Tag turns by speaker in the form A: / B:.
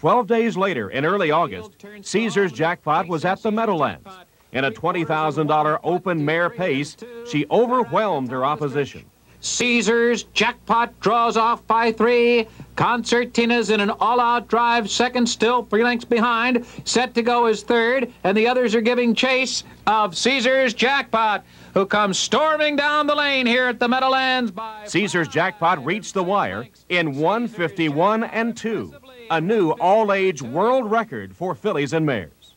A: 12 days later, in early August, Caesar's jackpot was at the Meadowlands. In a $20,000 open mare pace, she overwhelmed her opposition.
B: Caesars jackpot draws off by three. Concertina's in an all-out drive, second still, three lengths behind. Set to go is third, and the others are giving chase of Caesars jackpot, who comes storming down the lane here at the Meadowlands by...
A: Caesars jackpot reached the wire in 151 and 2, a new all-age world record for fillies and mares.